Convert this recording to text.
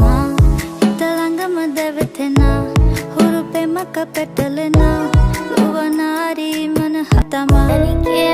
මා තළඟම දැවතෙන හුරු පෙමක පෙටලෙන ලුවනාරීමන හතමලිගේ